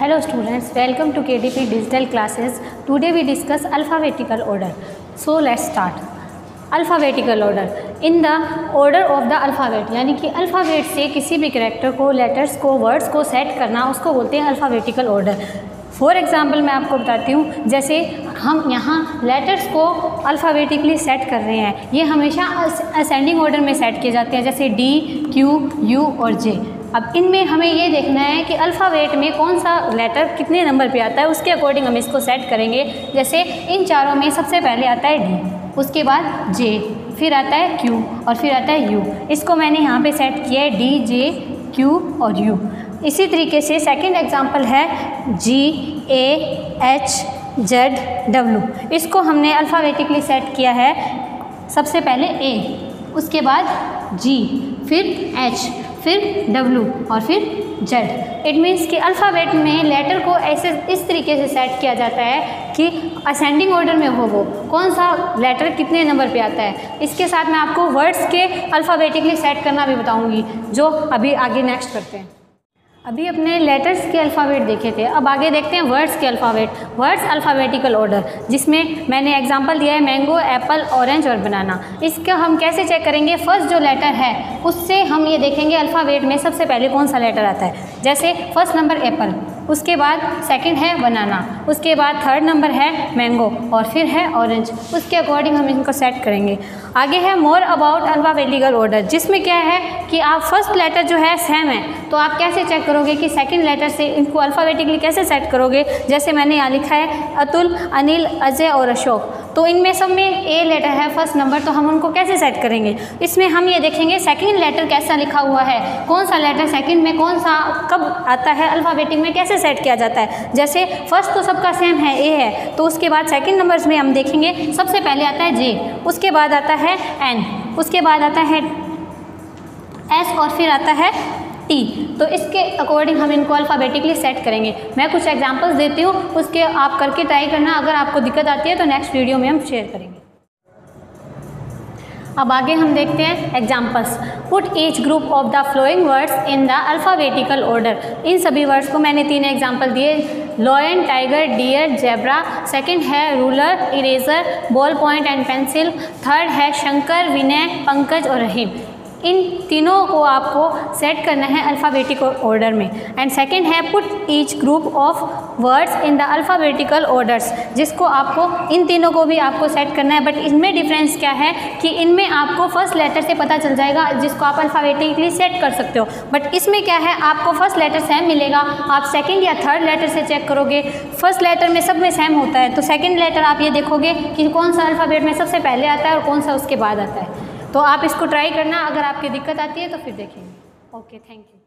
Hello students, welcome to KDP digital classes. Today we discuss alphabetical order. So let's start. Alphabetical order in the order of the alphabet यानी कि alphabet से किसी भी character को letters को words को set करना उसको बोलते हैं अल्फ़ाबेटिकल ऑर्डर फॉर एग्ज़ाम्पल मैं आपको बताती हूँ जैसे हम यहाँ लेटर्स को अल्फ़ाबेटिकली सेट कर रहे हैं ये हमेशा असेंडिंग ऑर्डर में सेट किए जाते हैं जैसे डी क्यू यू और जे अब इनमें हमें ये देखना है कि अल्फ़ावेट में कौन सा लेटर कितने नंबर पे आता है, उसके अकॉर्डिंग हम इसको सेट करेंगे। जैसे इन चारों में सबसे पहले आता है डी उसके बाद जे फिर आता है क्यू और फिर आता है यू इसको मैंने यहाँ पे सेट किया है डी जे क्यू और यू इसी तरीके से सेकंड एग्जांपल है G A H Z W इसको हमने अल्फ़ावेटिकली सेट किया है सबसे पहले ए उसके बाद जी फिर एच फिर डब्लू और फिर जेड इट मीन्स कि अल्फ़ाबेट में लेटर को ऐसे इस तरीके से सेट किया जाता है कि असेंडिंग ऑर्डर में हो वो कौन सा लेटर कितने नंबर पे आता है? इसके साथ मैं आपको वर्ड्स के अल्फ़ाबेटिकली सेट करना भी बताऊँगी, जो अभी आगे नेक्स्ट करते हैं। अभी अपने लेटर्स के अल्फ़ाबेट देखे थे। अब आगे देखते हैं वर्ड्स के अल्फ़ाबेट वर्ड्स अल्फ़ाबेटिकल ऑर्डर जिसमें मैंने एग्जांपल दिया है मैंगो एप्पल ऑरेंज और बनाना इसका हम कैसे चेक करेंगे? फ़र्स्ट जो लेटर है, उससे हम ये देखेंगे अल्फ़ाबेट में सबसे पहले कौन सा लेटर आता है। जैसे फ़र्स्ट नंबर एप्पल उसके बाद सेकंड है बनाना उसके बाद थर्ड नंबर है मैंगो और फिर है ऑरेंज उसके अकॉर्डिंग हम इनको सेट करेंगे. आगे है मोर अबाउट अल्फ़ाबेटिकल ऑर्डर जिसमें क्या है कि आप फ़र्स्ट लेटर जो है सेम है. तो आप कैसे चेक करोगे कि सेकंड लेटर से इनको अल्फ़ाबेटिकली कैसे सेट करोगे? जैसे मैंने यहाँ लिखा है अतुल, अनिल, अजय और अशोक. तो इनमें सब में ए लेटर है फ़र्स्ट नंबर तो हम उनको कैसे सेट करेंगे? इसमें हम ये देखेंगे सेकंड लेटर कैसा लिखा हुआ है। कौन सा लेटर सेकंड में कौन सा कब आता है? अल्फ़ाबेटिक में कैसे सेट किया जाता है? जैसे फ़र्स्ट तो सबका सेम है ए है तो उसके बाद सेकेंड नंबर्स में हम देखेंगे, सबसे पहले आता है जे उसके बाद आता है एन उसके बाद आता है एस और फिर आता है टी तो इसके अकॉर्डिंग हम इनको अल्फ़ाबेटिकली सेट करेंगे। मैं कुछ एग्जांपल्स देती हूँ, उसके आप करके ट्राई करना, अगर आपको दिक्कत आती है तो नेक्स्ट वीडियो में हम शेयर करेंगे। अब आगे हम देखते हैं examples put each group of the following words in the alphabetical order इन सभी वर्ड्स को मैंने तीन एग्ज़ाम्पल दिए। Lion tiger deer zebra second है ruler eraser ball point and pencil third है शंकर, विनय, पंकज और रहीम। इन तीनों को आपको सेट करना है अल्फ़ाबेटिक ऑर्डर में. एंड सेकंड है put each group of words in the alphabetical orders जिसको आपको, इन तीनों को भी आपको सेट करना है. बट इनमें डिफरेंस क्या है कि इनमें आपको फ़र्स्ट लेटर से पता चल जाएगा, जिसको आप अल्फ़ाबेटिकली सेट कर सकते हो. बट इसमें क्या है, आपको फ़र्स्ट लेटर सेम मिलेगा. आप सेकेंड या थर्ड लेटर से चेक करोगे. फ़र्स्ट लेटर में सब में सेम होता है. तो सेकेंड लेटर आप ये देखोगे कि कौन सा अल्फ़ाबेट में सबसे पहले आता है और कौन सा उसके बाद आता है. तो आप इसको ट्राई करना, अगर आपकी दिक्कत आती है तो फिर देखेंगे। Okay thank you